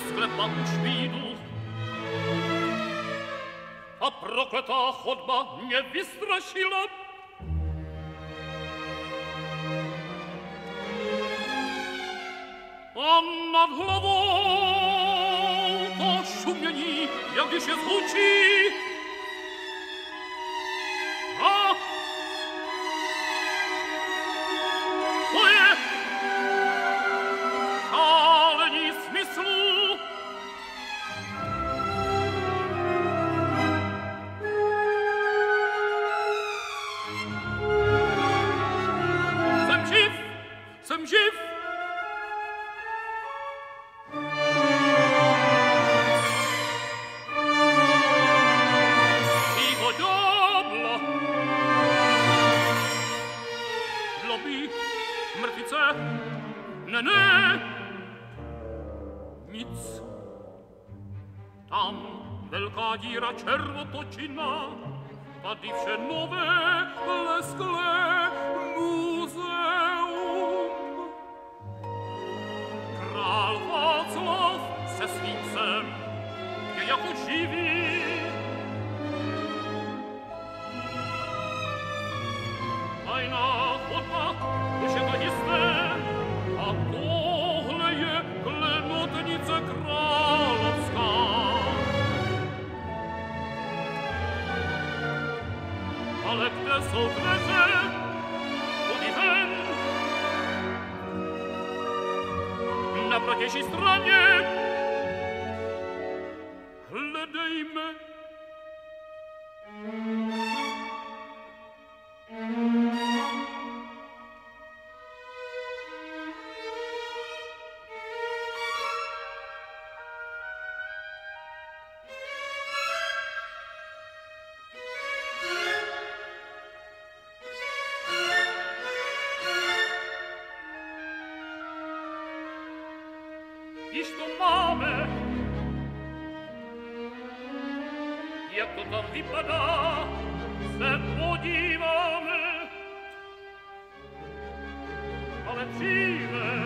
скрепа уж виду. А проклята ходьба не бесстрашила. А над головой то шумени, як еще звучит, Там, nel cadira cervotocina, padivše nove leskle muzeum. Kralj Václav se svým sem, je jako živý naproteci stranie Ledejmy Thank you. jak to tam vypadá, se podíváme. Ale dříve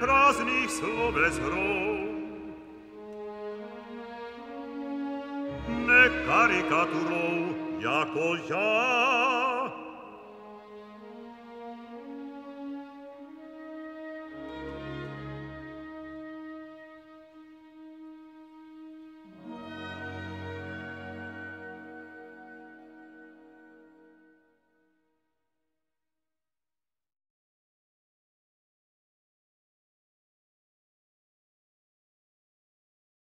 praznih slobles rov. Ne karikaturov, jako ja.